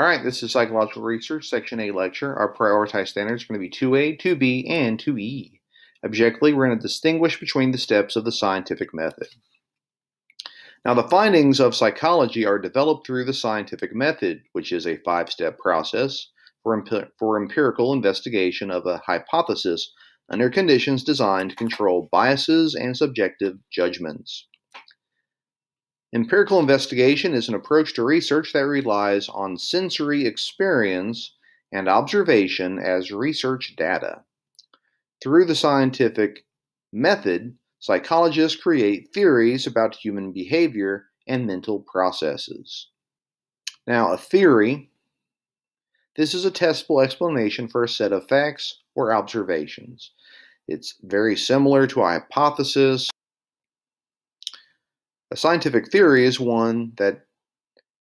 All right, this is Psychological Research, Section A lecture. Our prioritized standards are going to be 2A, 2B, and 2E. Objectively, we're going to distinguish between the steps of the scientific method. Now, the findings of psychology are developed through the scientific method, which is a five step process for, for empirical investigation of a hypothesis under conditions designed to control biases and subjective judgments. Empirical investigation is an approach to research that relies on sensory experience and observation as research data. Through the scientific method, psychologists create theories about human behavior and mental processes. Now, a theory this is a testable explanation for a set of facts or observations. It's very similar to a hypothesis a scientific theory is one that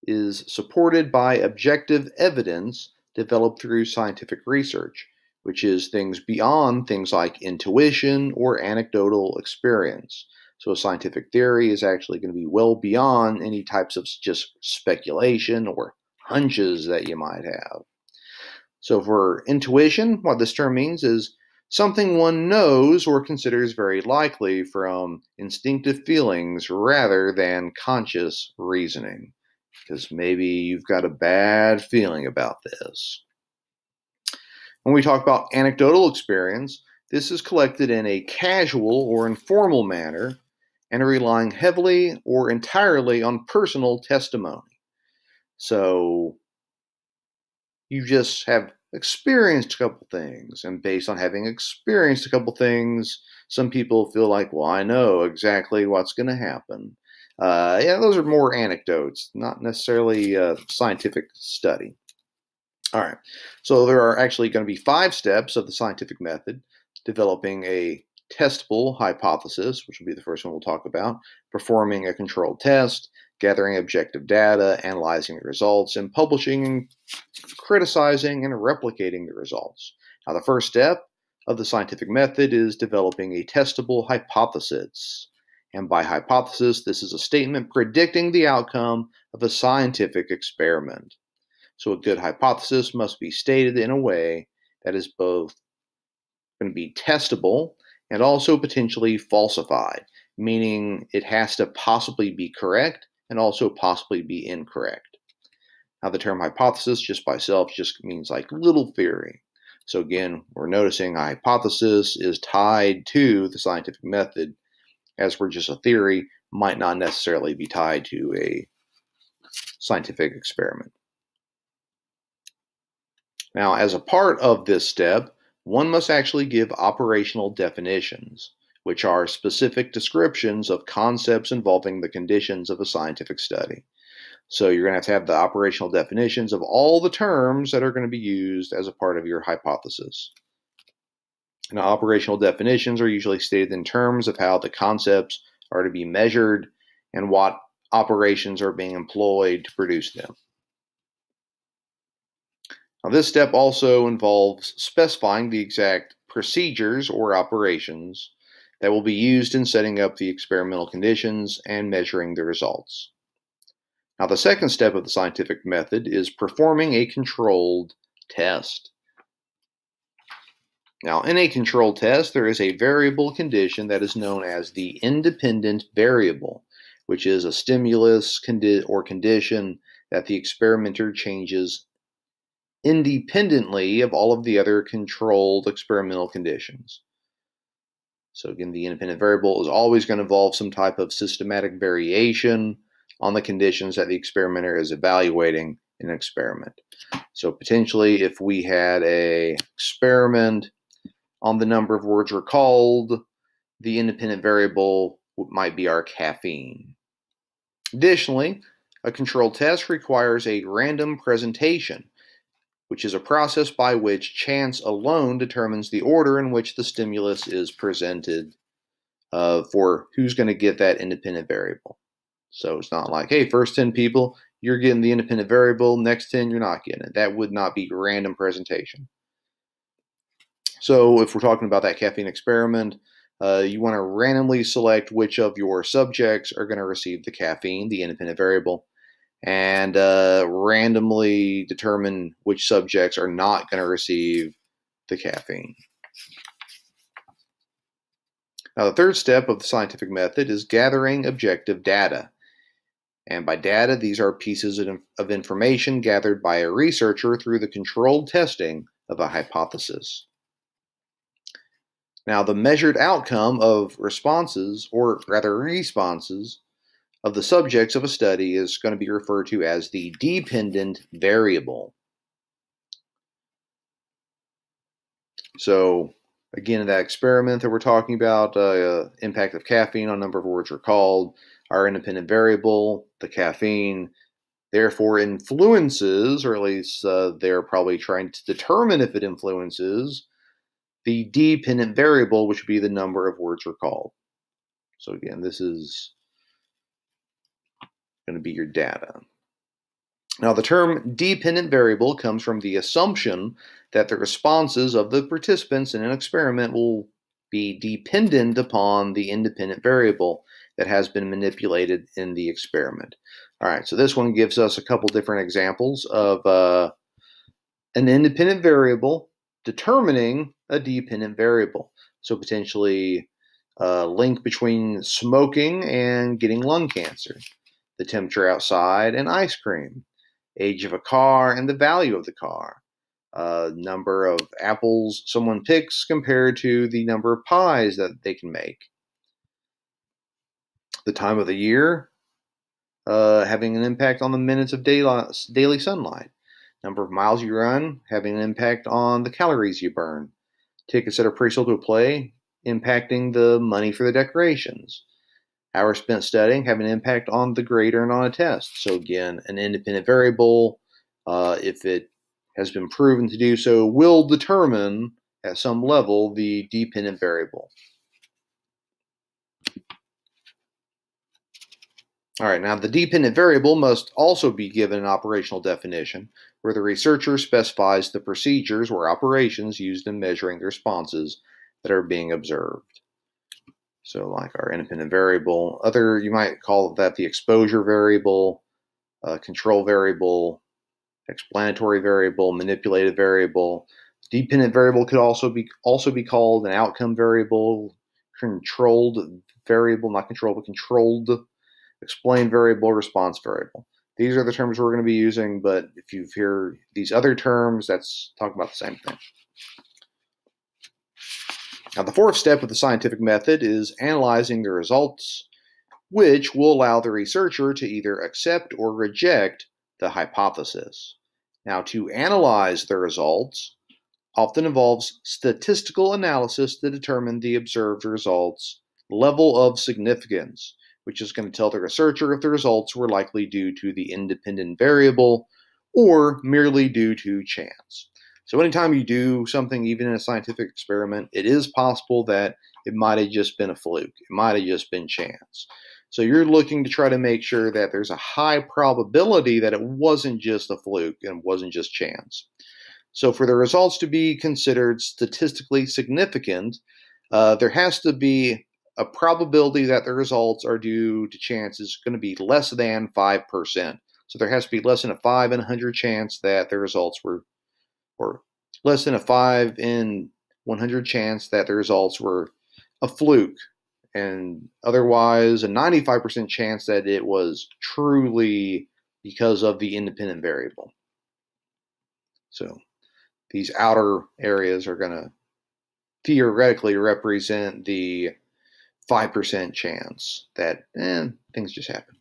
is supported by objective evidence developed through scientific research, which is things beyond things like intuition or anecdotal experience. So, a scientific theory is actually going to be well beyond any types of just speculation or hunches that you might have. So, for intuition, what this term means is something one knows or considers very likely from instinctive feelings rather than conscious reasoning. Because maybe you've got a bad feeling about this. When we talk about anecdotal experience, this is collected in a casual or informal manner and relying heavily or entirely on personal testimony. So you just have experienced a couple things. And based on having experienced a couple things, some people feel like, well, I know exactly what's going to happen. Uh, yeah, those are more anecdotes, not necessarily a scientific study. All right, so there are actually going to be five steps of the scientific method developing a testable hypothesis, which will be the first one we'll talk about, performing a controlled test, gathering objective data, analyzing the results, and publishing, criticizing, and replicating the results. Now, the first step of the scientific method is developing a testable hypothesis. And by hypothesis, this is a statement predicting the outcome of a scientific experiment. So, a good hypothesis must be stated in a way that is both going to be testable and also potentially falsified, meaning it has to possibly be correct and also possibly be incorrect. Now, the term hypothesis just by itself just means like little theory. So, again, we're noticing a hypothesis is tied to the scientific method, as we're just a theory might not necessarily be tied to a scientific experiment. Now, as a part of this step, one must actually give operational definitions which are specific descriptions of concepts involving the conditions of a scientific study. So you're going to have to have the operational definitions of all the terms that are going to be used as a part of your hypothesis. Now, operational definitions are usually stated in terms of how the concepts are to be measured and what operations are being employed to produce them. Now, this step also involves specifying the exact procedures or operations that will be used in setting up the experimental conditions and measuring the results. Now, the second step of the scientific method is performing a controlled test. Now, in a controlled test, there is a variable condition that is known as the independent variable, which is a stimulus condi- or condition that the experimenter changes independently of all of the other controlled experimental conditions. So again, the independent variable is always going to involve some type of systematic variation on the conditions that the experimenter is evaluating in an experiment. So potentially, if we had a experiment on the number of words recalled, the independent variable might be our caffeine. Additionally, a controlled test requires a random presentation which is a process by which chance alone determines the order in which the stimulus is presented uh, for who's going to get that independent variable. So it's not like, hey, first 10 people, you're getting the independent variable, next 10, you're not getting it. That would not be random presentation. So if we're talking about that caffeine experiment, uh, you want to randomly select which of your subjects are going to receive the caffeine, the independent variable, and uh, randomly determine which subjects are not going to receive the caffeine. Now, the third step of the scientific method is gathering objective data. And by data, these are pieces of information gathered by a researcher through the controlled testing of a hypothesis. Now, the measured outcome of responses, or rather responses, of the subjects of a study is going to be referred to as the dependent variable. So, again, in that experiment that we're talking about, uh, impact of caffeine on number of words recalled, our independent variable, the caffeine, therefore influences, or at least uh, they're probably trying to determine if it influences, the dependent variable, which would be the number of words recalled. So again, this is going to be your data. Now, the term dependent variable comes from the assumption that the responses of the participants in an experiment will be dependent upon the independent variable that has been manipulated in the experiment. All right, so this one gives us a couple different examples of uh, an independent variable determining a dependent variable. So potentially a link between smoking and getting lung cancer the temperature outside, and ice cream, age of a car, and the value of the car, uh, number of apples someone picks compared to the number of pies that they can make, the time of the year, uh, having an impact on the minutes of daily, daily sunlight, number of miles you run, having an impact on the calories you burn, tickets that are pre-sold to a play, impacting the money for the decorations Hours spent studying have an impact on the grade earned on a test. So, again, an independent variable, uh, if it has been proven to do so, will determine at some level the dependent variable. All right, now the dependent variable must also be given an operational definition where the researcher specifies the procedures or operations used in measuring the responses that are being observed. So like our independent variable, other, you might call that the exposure variable, uh, control variable, explanatory variable, manipulated variable. Dependent variable could also be also be called an outcome variable, controlled variable, not controlled, but controlled, explained variable, response variable. These are the terms we're going to be using, but if you hear these other terms, that's talking about the same thing. Now, the fourth step of the scientific method is analyzing the results, which will allow the researcher to either accept or reject the hypothesis. Now, to analyze the results often involves statistical analysis to determine the observed results' level of significance, which is going to tell the researcher if the results were likely due to the independent variable or merely due to chance. So anytime you do something, even in a scientific experiment, it is possible that it might have just been a fluke. It might have just been chance. So you're looking to try to make sure that there's a high probability that it wasn't just a fluke and wasn't just chance. So for the results to be considered statistically significant, uh, there has to be a probability that the results are due to chance is going to be less than 5%. So there has to be less than a 5 in 100 chance that the results were or less than a 5 in 100 chance that the results were a fluke, and otherwise a 95% chance that it was truly because of the independent variable. So these outer areas are going to theoretically represent the 5% chance that eh, things just happen.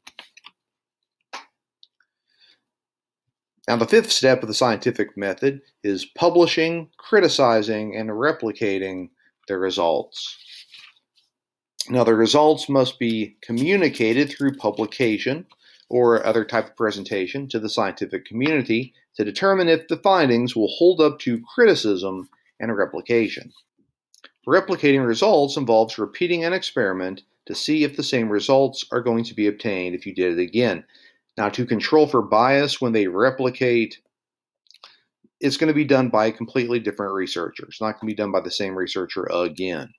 Now, the fifth step of the scientific method is publishing, criticizing, and replicating the results. Now, the results must be communicated through publication or other type of presentation to the scientific community to determine if the findings will hold up to criticism and replication. Replicating results involves repeating an experiment to see if the same results are going to be obtained if you did it again. Now, to control for bias when they replicate, it's going to be done by a completely different researcher. It's not going to be done by the same researcher again.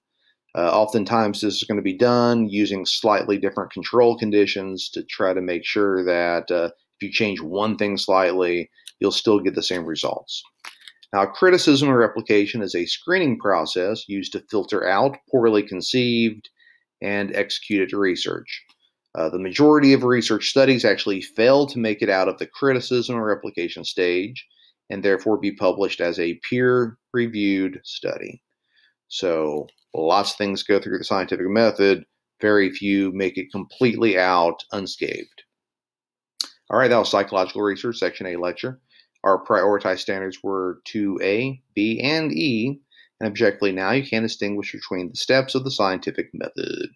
Uh, oftentimes, this is going to be done using slightly different control conditions to try to make sure that uh, If you change one thing slightly, you'll still get the same results. Now, criticism or replication is a screening process used to filter out poorly conceived and executed research. Uh, the majority of research studies actually fail to make it out of the criticism or replication stage and therefore be published as a peer reviewed study. So, lots of things go through the scientific method, very few make it completely out unscathed. All right, that was psychological research, section A lecture. Our prioritized standards were 2A, B, and E, and objectively now you can distinguish between the steps of the scientific method.